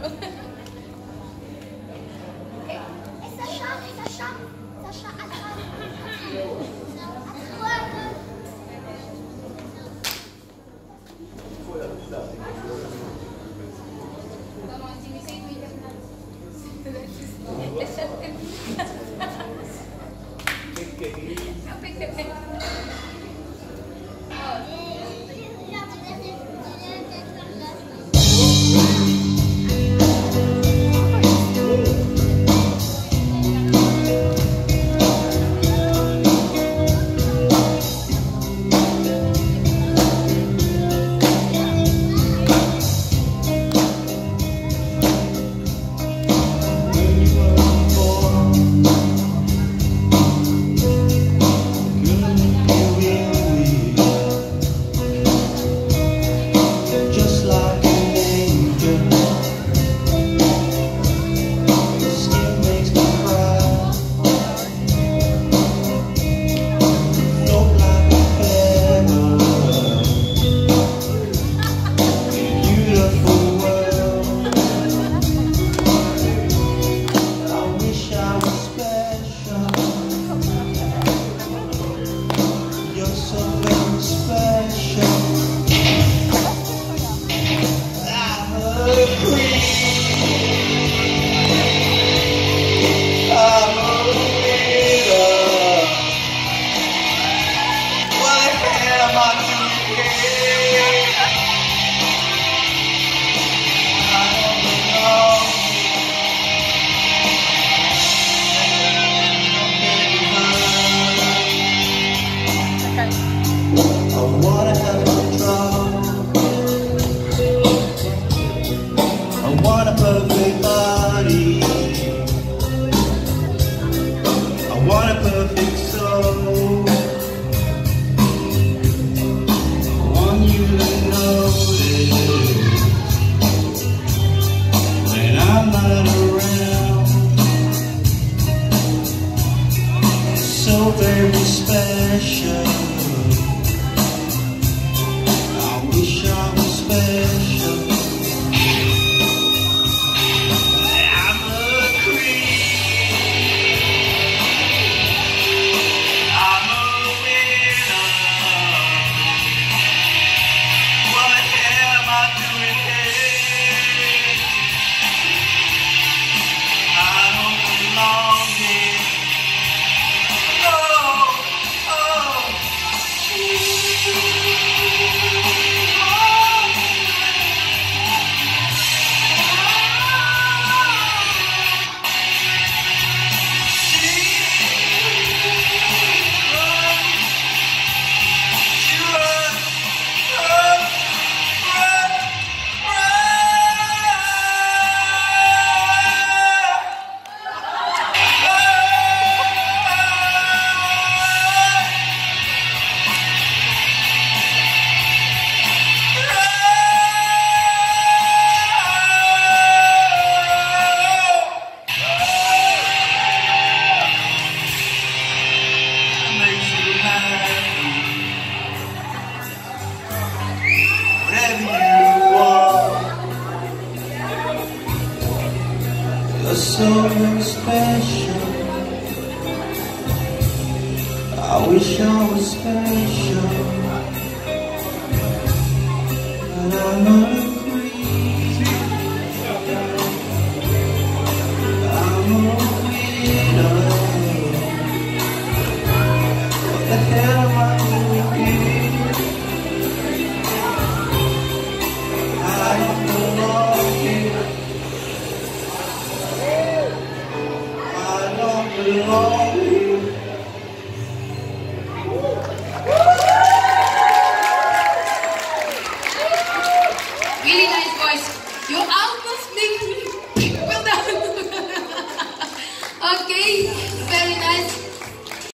horrível. perfect body. I want a perfect soul. I want you to when I'm not around. So very special. so special. I wish I was special. But I'm not a queen I'm a winner Really nice voice. You